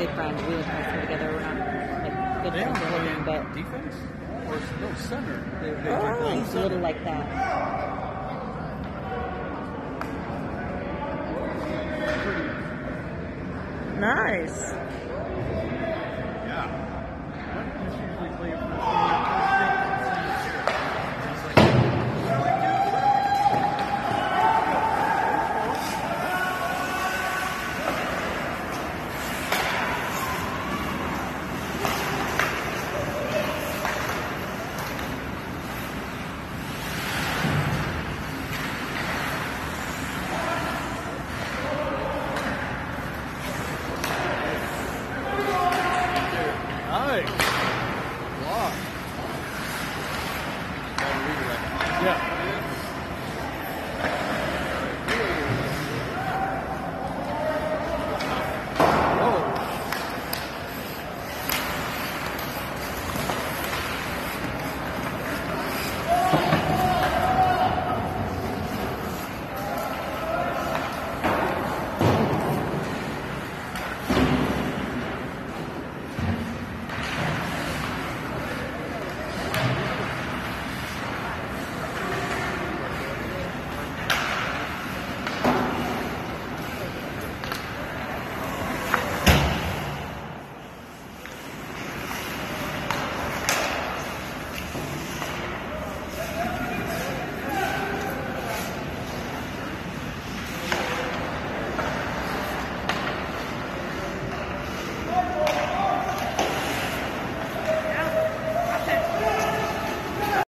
say friends. We like to play together. We're not like good friends or anything, but in defense or no center. They, they Oh. he's a center. little like that. Nice. right. Block. Yeah.